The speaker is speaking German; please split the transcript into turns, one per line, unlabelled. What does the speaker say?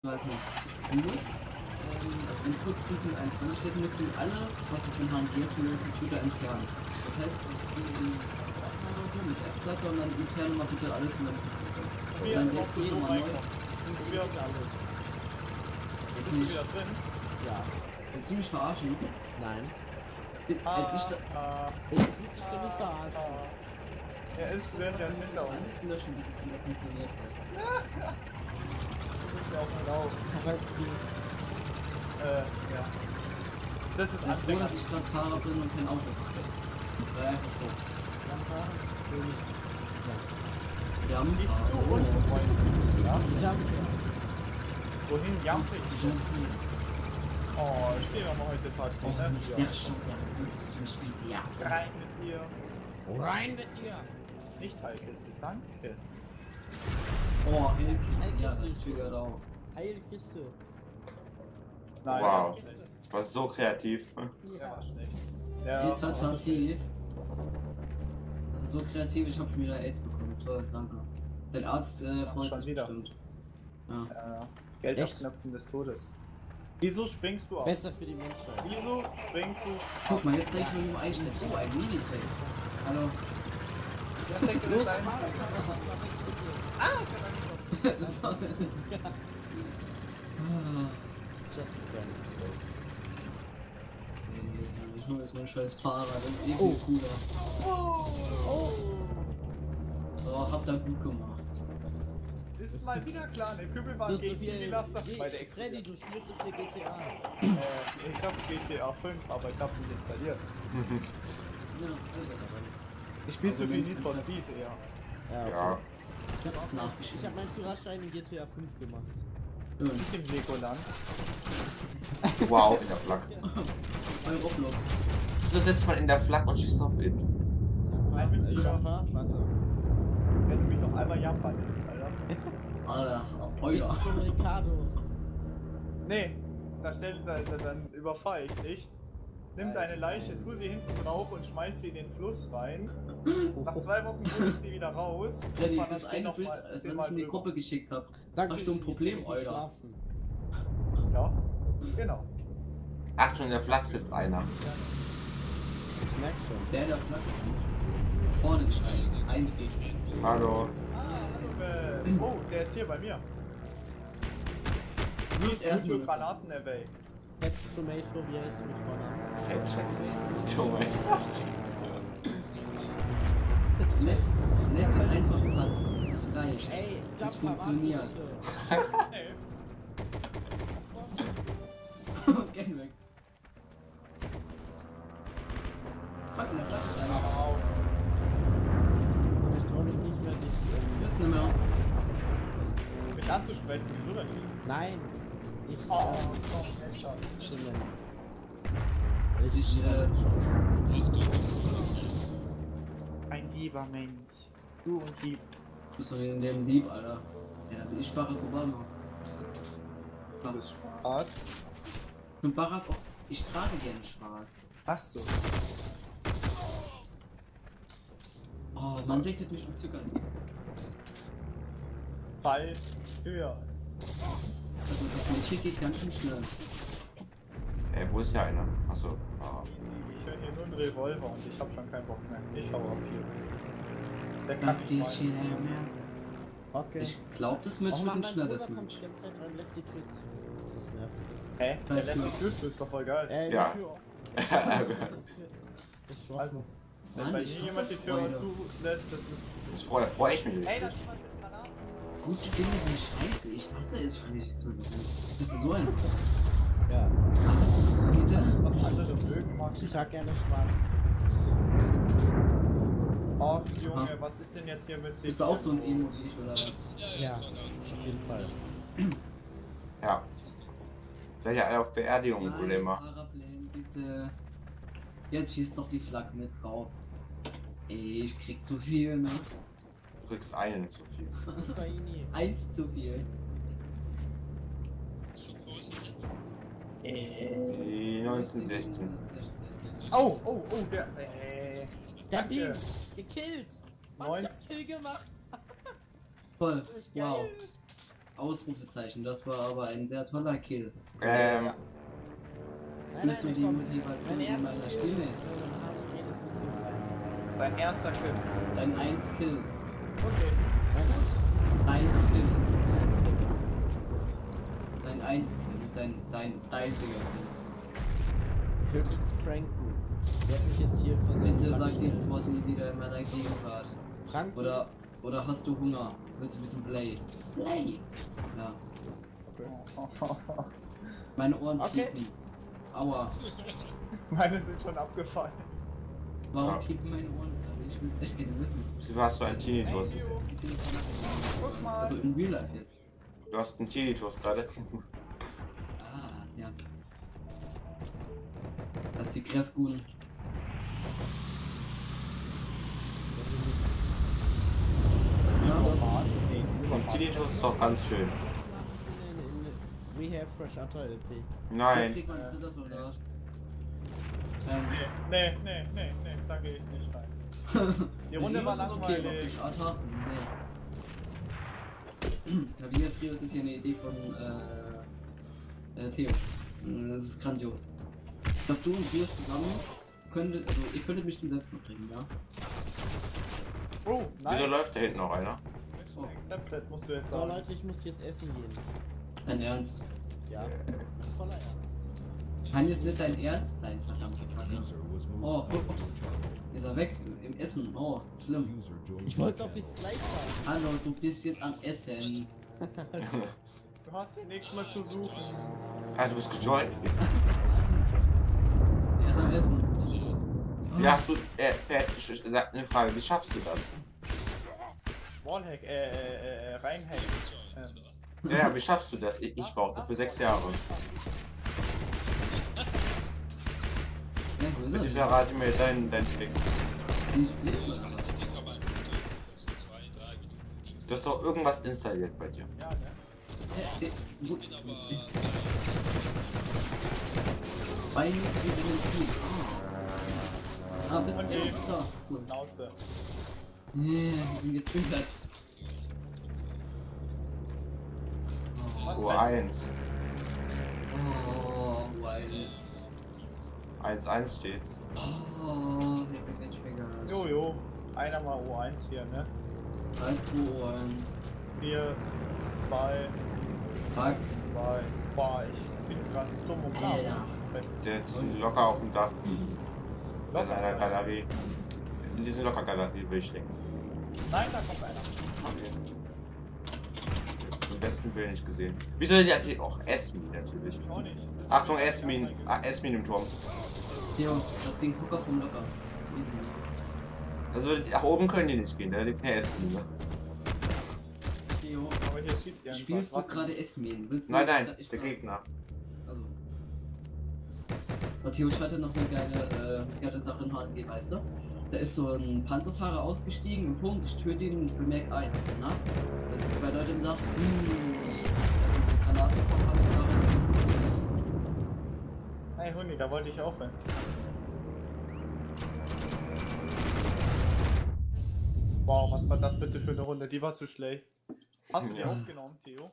Ich weiß nicht. Du musst, ähm, also Input 521 steht, musst du alles, was du von HMG hast, von dem Computer entfernen. Das heißt, du in oder so mit F-Platte und dann entferne mal bitte alles von deinem Computer.
Wie
dann lässt du
du so
schon mal neu.
Funktioniert alles.
Bist du wieder drin?
Ja.
Willst du mich verarschen?
Nein.
Als ich da,
ah,
Ich will dich doch nicht verarschen.
ah. Er ist drin, der ist hinter uns.
alles löschen, bis es wieder funktioniert hat.
Du bist ja auch laut.
Aber jetzt geht's.
Äh, ja. Das ist
Ich bin froh,
Anfänger.
dass ich gerade Fahrer bin und kein Auto fahre. Sei einfach froh.
Lampa, König. Ja.
Wir haben
Gibst du unten, Freunde? Ja?
Jump, ja.
Wohin jampe ich?
Jump.
Oh, ich stehe mal heute Tag
Oh,
ne?
Spiel. Ja.
Rein mit dir.
Rein mit dir!
Nicht Heilkiste, danke.
Oh. Hellkiste Ja, das
ist. Heilkiste.
Nein,
Wow.
war schlecht.
Das war so kreativ.
Der war schlecht.
Die
war
Tatativ. So kreativ, ich hab schon wieder AIDS bekommen. Toll, danke. Der Arzt äh, freut sich
wieder.
bestimmt. Ja.
äh, Geld
Echt?
auf Knöpfen des Todes. Wieso springst du auf?
Besser für die Menschheit.
Wieso springst du
Guck mal, jetzt zeig ich mir nur einstellen. Oh, ein Minitech. Hallo.
Der
Los.
Ah, kann nicht auf.
Just a.
Ich hol jetzt mein scheiß Fahrrad, das ist irgendwie
Oh.
cooler.
Oh!
So, habt ihr gut gemacht.
Ist mal wieder klar, ne Kübel war gegen die
viel.
Laster
Ge-
bei der
Freddy, du spielst so viel GTA.
Äh, ich hab GTA 5, aber ich hab's nicht installiert.
Ja, also,
Ich spiel
Also
zu viel Need for Speed eher.
Ja, okay.
ja.
Ich habe auch
Nachgeschrieben.
ich hab meinen Führerschein in GTA 5 gemacht.
schön.
Nicht im Legoland.
Wow, in der Flak.
Bei Roblox.
Wieso setzt man in der Flak und schießt auf ihn?
Ein
Jumper, äh,
Mitglieder.
Jumper, warte.
Wenn du mich noch einmal Jampa nennst, Alter.
Alter,
Bist du
Euer.
von Ricardo?
Nee, da stell, da, da, dann überfahre ich dich. Nimm deine Leiche, tu sie hinten drauf und schmeiß sie in den Fluss rein. Nach zwei Wochen hol ich sie wieder raus.
Freddy,
fahr
das
dann
eine
noch
Bild,
mal-
als
zehnmal
ich in die. Gruppe geschickt habe.
Danke,
Hast du ein Problem, Alter?
schlafen.
Ja, genau.
Achtung, in der Flak sitzt einer.
Ich merk schon.
Der, der Platz vorne gestanden. Ein Weg.
Hallo.
Ah, hallo, oh, der ist hier bei mir. Wie ist
erst
für
mal-
Granaten away?
Hex Tomato, wie heißt du mit Vornamen?
Headshot. Du
Nett, nett, einfach satt. Das reicht.
Ey,
Das funktioniert.
warte
Ey,
Geh weg. Fuck, in der Platz ist einer.
Ich trau mich nicht mehr, dich. Ähm,
Jetzt nicht mehr.
Mich anzusprechen, wieso denn nicht?
nein! Nicht.
Oh,
äh,
komm, Headshot.
Weil ich,
Ich, äh,
Ein lieber Mensch. Du und Lieb.
Du bist doch in dem Lieb, Alter. Ja, ich Barack Obama.
Du bist schwarz.
Und Barack, auch, ich trage gerne schwarz.
Ach so.
Oh, man rechnet mich um Zucker.
Falsch. Höher.
Also das Mädchen geht ganz schön schnell.
Ey, wo ist hier einer? Achso. Ah.
Ich höre hier nur einen Revolver und ich hab schon keinen Bock mehr. Ich hau ab hier. Der kann nicht
die
mal.
China mehr.
Okay.
Ich glaube, das ist
Mann,
ein schnelles
kommt die ganze Zeit rein, lässt die Tür zu. Das ist nervig.
Hä? Der
Weißt
lässt die Tür zu, ist doch voll geil.
Ey,
Ja.
die Tür auf. Ich.
Also, wenn
Mann,
bei
ich
mir
hasse
jemand die Tür
Freunde.
zulässt, das ist.
Das freue freu ich mich
Ey, da spannt das Granaten.
Gut, ich bin nicht scheiße. Ich hasse es, für mich zu sein. Bist du so ein
Ja.
Bitte?
Das, was andere mögen, mag
Ich
ich.
trag gerne schwarz.
Oh, Junge,
Aha.
was ist denn jetzt hier mit
Bist du auch so ein Emo wie ich oder was?
Ja, auf jeden Fall.
Ja. Seid ihr alle auf Beerdigung?
Paraplane, bitte. Jetzt schießt doch die Flagge mit drauf. Ey, ich krieg zu viel, ne?
Du kriegst einen zu viel.
Eins zu viel.
Die 1916.
Oh, oh, oh, der. Äh,
Der
Danke.
Beam! Gekillt! Mann, ich hab. Kill gemacht!
Toll. Wow. Ausrufezeichen. Das war aber ein sehr toller Kill.
Ähm,
Willst du die. Motivation in meiner
Kill.
Stimme?
Dein erster Kill.
Dein 1 Kill.
Okay.
Mein
1 Kill.
einziger.
Dein 1 Kill. Dein, dein, dein Digga.
Ich würde jetzt pranken. Ich werde mich jetzt hier versuchen.
Bitte sag dieses Wort nie wieder in meiner Gegenwart.
Pranken?
Oder, oder hast du Hunger? Willst du ein bisschen Play? Play! Ja. Meine Ohren
Okay.
piepen. Aua.
Meine sind schon abgefallen.
Warum
Ja.
piepen meine Ohren? gerade? Ich will echt gerne wissen.
wieso hast du einen Tinnitus?
Also in Real Life jetzt.
Du hast einen Tinnitus gerade.
Das ist die.
Nee,
Und Tinnitus ist doch ganz schön.
We have fresh Otter LP.
Nein.
kriegt man dritter Soldat.
Nee, nee, nee, nee, nee, da gehe ich nicht rein. Die Runde war
ist okay,
langweilig.
aber Atta, nee. Klavier Trio ist hier eine Idee von äh, äh, Theo. Äh, Das ist grandios. Ich glaube, du und Theo zusammen könntet, also ihr könntet mich zum Selbstmord bringen, ja?
Oh,
Wieso
nein.
läuft da hinten noch einer?
Mission accepted, musst du jetzt
So
sagen.
Leute, ich muss jetzt essen gehen.
Dein Ernst.
Ja, voller Ernst.
Kann jetzt nicht dein Ernst sein, verdammt. Oh, ups. Ist er weg im Essen. Oh, schlimm.
Ich wollte doch bis gleich sagen.
Hallo, du bist jetzt am Essen.
Du hast hier nichts mehr zu suchen.
Ah, du bist gejoint.
Er ist am Essen.
Wie hast du. Äh, äh, eine Frage, wie schaffst du das?
Wallhack, äh, äh, äh, reinhack. Ähm,
Ja, ja, wie schaffst du das? Ich, ich brauchte für sechs Jahre.
Ja,
Bitte
er?
verrate mir deinen dein Trick. Du hast doch irgendwas installiert bei dir.
ja, ne?
Äh, mir ist es ein Ah, bist du
Und
da?
die-
cool.
Schnauze.
Nee, ich bin getriggert.
Was
Oh,
denn?
1.
Oh, Wild.
1-1 steht's.
Oh, ich bin getriggert.
Jojo. Einer mal O1 hier, ne?
3, 2, 1.
4, 2,
Fuck.
2. Boah, ich bin ganz dumm und blau.
Ja.
Der ist locker auf dem Dach. In
Locker.
einer Galerie. In diesen locker Galerie will ich denken.
Nein, da kommt einer.
Okay. Am besten Willen nicht gesehen. Wieso die erzählt auch Esmin natürlich.
Ich auch nicht.
Achtung, Esmin. Ah, Esmin im Turm.
Theo, das Ding Hocker vom Locker.
Also nach oben können die nicht gehen, da liegt eine Esmin. Ne?
Theo,
Aber hier schießt ja
spielst du gerade Esmin?
Nein, nein, der Gegner.
Ich hatte noch eine geile, äh, geile Sache in HNG, weißt du? Da ist so ein Panzerfahrer ausgestiegen im Punkt, ich töte ihn und bemerke ein. Na? Da sind zwei Leute im Dach. Hm. Granaten vom Panzerfahrer.
Hey Huni, da wollte ich auch hin. Wow, was war das bitte für eine Runde? Die war zu schlecht. Hast du die
Ja.
aufgenommen, Theo?